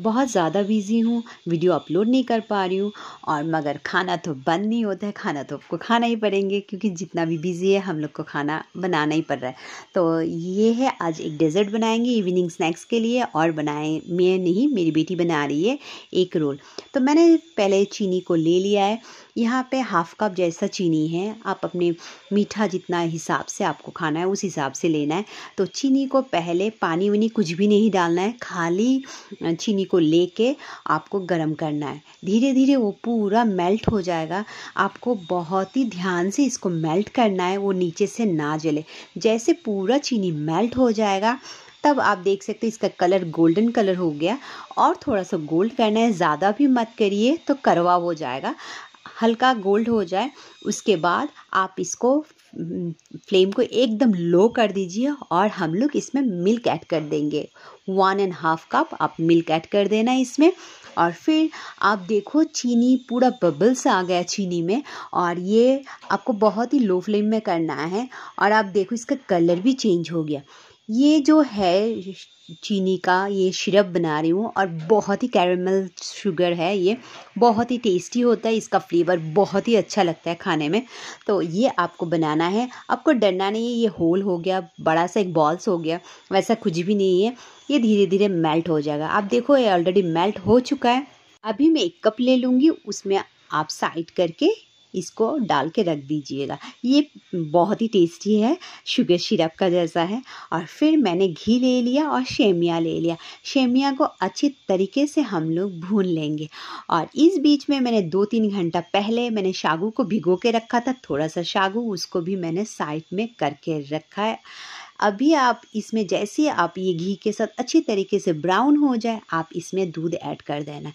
बहुत ज़्यादा बिज़ी हूँ, वीडियो अपलोड नहीं कर पा रही हूँ और मगर खाना तो बंद नहीं होता है, खाना तो आपको खाना ही पड़ेंगे क्योंकि जितना भी बिज़ी है, हम लोग को खाना बनाना ही पड़ रहा है। तो ये है, आज एक डेज़र्ट बनाएँगे इवनिंग स्नैक्स के लिए और बनाए, मैं नहीं, मेरी बेटी बना रही है एक रोल। तो मैंने पहले चीनी को ले लिया है यहाँ पे हाफ़ कप जैसा चीनी है। आप अपने मीठा जितना हिसाब से आपको खाना है, उस हिसाब से लेना है। तो चीनी को पहले पानी वानी कुछ भी नहीं डालना है। खाली चीनी को ले लेके आपको गर्म करना है। धीरे धीरे वो पूरा मेल्ट हो जाएगा। आपको बहुत ही ध्यान से इसको मेल्ट करना है, वो नीचे से ना जले। जैसे पूरा चीनी मेल्ट हो जाएगा, तब आप देख सकते हैं इसका कलर गोल्डन कलर हो गया। और थोड़ा सा गोल्ड करना है, ज़्यादा भी मत करिए तो करवा हो जाएगा। हल्का गोल्ड हो जाए, उसके बाद आप इसको फ्लेम को एकदम लो कर दीजिए और हम लोग इसमें मिल्क ऐड कर देंगे। वन एंड हाफ़ कप आप मिल्क ऐड कर देना इसमें और फिर आप देखो चीनी, पूरा बबल्स आ गया चीनी में और ये आपको बहुत ही लो फ्लेम में करना है और आप देखो इसका कलर भी चेंज हो गया। ये जो है चीनी का ये शिरप बना रही हूँ और बहुत ही कैरमल शुगर है ये। बहुत ही टेस्टी होता है, इसका फ्लेवर बहुत ही अच्छा लगता है खाने में। तो ये आपको बनाना है। आपको डरना नहीं है, ये होल हो गया, बड़ा सा एक बॉल्स हो गया, वैसा कुछ भी नहीं है। ये धीरे धीरे मेल्ट हो जाएगा। आप देखो, ये ऑलरेडी मेल्ट हो चुका है। अभी मैं एक कप ले लूँगी, उसमें आप साइड करके इसको डाल के रख दीजिएगा। ये बहुत ही टेस्टी है शुगर सिरप का जैसा है। और फिर मैंने घी ले लिया और शेमिया ले लिया। शेमिया को अच्छी तरीके से हम लोग भून लेंगे। और इस बीच में मैंने दो तीन घंटा पहले मैंने शागू को भिगो के रखा था थोड़ा सा शागू उसको भी मैंने साइड में करके रखा है। अभी आप इसमें जैसे आप ये घी के साथ अच्छी तरीके से ब्राउन हो जाए, आप इसमें दूध ऐड कर देना।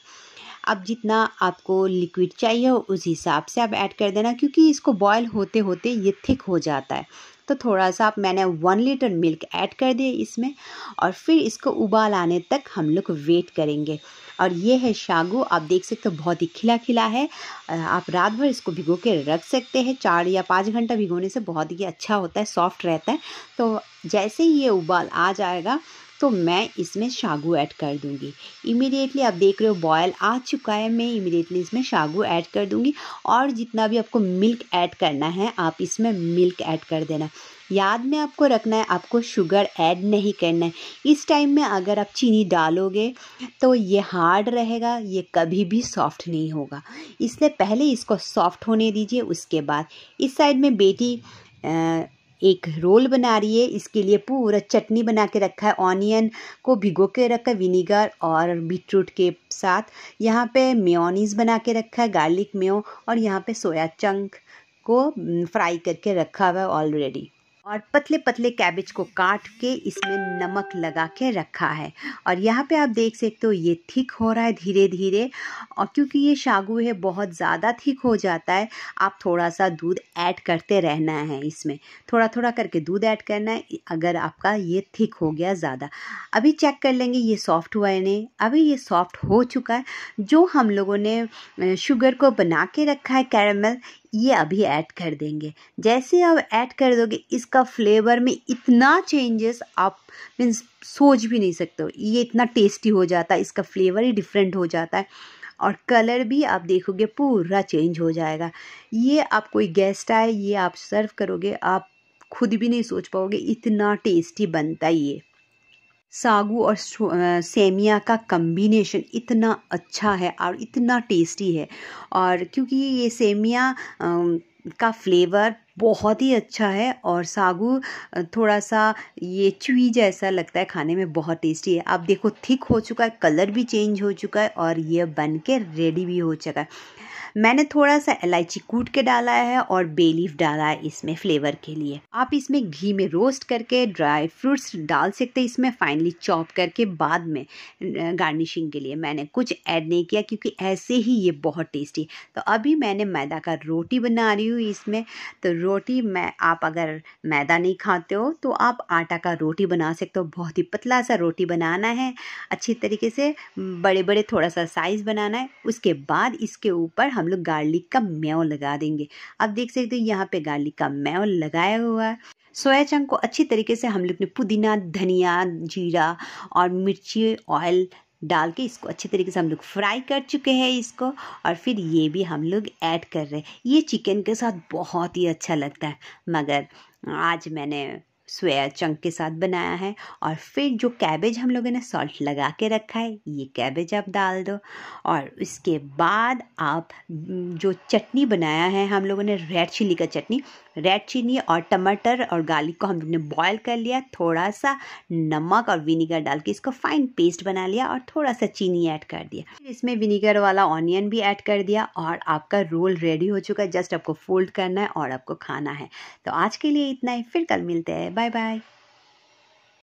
अब जितना आपको लिक्विड चाहिए हो उस हिसाब से आप ऐड कर देना, क्योंकि इसको बॉयल होते होते ये थिक हो जाता है। तो थोड़ा सा आप मैंने वन लीटर मिल्क ऐड कर दिए इसमें और फिर इसको उबाल आने तक हम लोग वेट करेंगे। और ये है शागू आप देख सकते हो बहुत ही खिला खिला है आप रात भर इसको भिगो के रख सकते हैं, चार या पाँच घंटा भिगोने से बहुत ही अच्छा होता है सॉफ्ट रहता है। तो जैसे ही ये उबाल आ जाएगा तो मैं इसमें शागू ऐड कर दूँगी। इमीडिएटली आप देख रहे हो बॉयल आ चुका है, मैं इमीडिएटली इसमें शागू ऐड कर दूँगी। और जितना भी आपको मिल्क ऐड करना है, आप इसमें मिल्क ऐड कर देना। याद में आपको रखना है, आपको शुगर ऐड नहीं करना है। इस टाइम में अगर आप चीनी डालोगे तो ये हार्ड रहेगा, ये कभी भी सॉफ्ट नहीं होगा। इसलिए पहले इसको सॉफ्ट होने दीजिए, उसके बाद। इस साइड में बेटी एक रोल बना रही है। इसके लिए पूरा चटनी बना के रखा है। ऑनियन को भिगो के रखा है, विनीगर और बीटरूट के साथ। यहाँ पे मेयोनीज़ बना के रखा है, गार्लिक मेयो और यहाँ पे सोया चंक को फ्राई करके रखा हुआ है ऑलरेडी और पतले पतले कैबेज को काट के इसमें नमक लगा के रखा है। और यहाँ पे आप देख सकते हो, ये थिक हो रहा है धीरे धीरे और क्योंकि ये शागू है, बहुत ज़्यादा थिक हो जाता है। आप थोड़ा सा दूध ऐड करते रहना है इसमें। थोड़ा थोड़ा करके दूध ऐड करना है, अगर आपका ये थिक हो गया ज़्यादा। अभी चेक कर लेंगे, ये सॉफ्ट हुआ है नहीं? अभी ये सॉफ्ट हो चुका है। जो हम लोगों ने शुगर को बना के रखा है, कैरमल ये अभी ऐड कर देंगे। जैसे आप ऐड कर दोगे, इसका फ्लेवर में इतना चेंजेस आप मीन्स सोच भी नहीं सकते हो। ये इतना टेस्टी हो जाता है, इसका फ्लेवर ही डिफरेंट हो जाता है। और कलर भी आप देखोगे, पूरा चेंज हो जाएगा। ये आप कोई गेस्ट आए, ये आप सर्व करोगे, आप खुद भी नहीं सोच पाओगे, इतना टेस्टी बनता है ये। सागू और सेमिया का कम्बिनेशन इतना अच्छा है और इतना टेस्टी है। और क्योंकि ये सेमिया का फ्लेवर बहुत ही अच्छा है और सागू थोड़ा सा ये चुई जैसा लगता है, खाने में बहुत टेस्टी है। आप देखो थिक हो चुका है कलर भी चेंज हो चुका है और ये बन के रेडी भी हो चुका है। मैंने थोड़ा सा इलायची कूट के डाला है और बेलीफ डाला है इसमें फ्लेवर के लिए। आप इसमें घी में रोस्ट करके ड्राई फ्रूट्स डाल सकते हैं इसमें फाइनली चॉप करके बाद में गार्निशिंग के लिए। मैंने कुछ ऐड नहीं किया क्योंकि ऐसे ही ये बहुत टेस्टी तो अभी मैंने मैदा का रोटी बना रही हूँ इसमें। तो रोटी मैं, आप अगर मैदा नहीं खाते हो तो आप आटा का रोटी बना सकते हो। बहुत ही पतला सा रोटी बनाना है। अच्छी तरीके से बड़े बड़े थोड़ा सा साइज़ बनाना है। उसके बाद इसके ऊपर हम हम लोग गार्लिक का मेव लगा देंगे। अब देख सकते हो यहाँ पे गार्लिक का मेव लगाया हुआ है। सोया चंक को अच्छी तरीके से हम लोग ने पुदीना, धनिया, जीरा और मिर्ची ऑयल डाल के इसको अच्छी तरीके से हम लोग फ्राई कर चुके हैं इसको और फिर ये भी हम लोग ऐड कर रहे हैं। ये चिकन के साथ बहुत ही अच्छा लगता है। मगर आज मैंने सोया चंक के साथ बनाया है और फिर जो कैबेज हम लोगों ने सॉल्ट लगा के रखा है, ये कैबेज आप डाल दो। और इसके बाद आप जो चटनी बनाया है, हम लोगों ने रेड चिली का चटनी रेड चिली और टमाटर और गार्लिक को हम लोग ने बॉयल कर लिया थोड़ा सा नमक और विनीगर डाल के इसको फाइन पेस्ट बना लिया और थोड़ा सा चीनी ऐड कर दिया। इसमें विनीगर वाला ऑनियन भी ऐड कर दिया और आपका रोल रेडी हो चुका है जस्ट आपको फोल्ड करना है और आपको खाना है। तो आज के लिए इतना ही, फिर कल मिलते हैं। 拜拜。